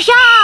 上。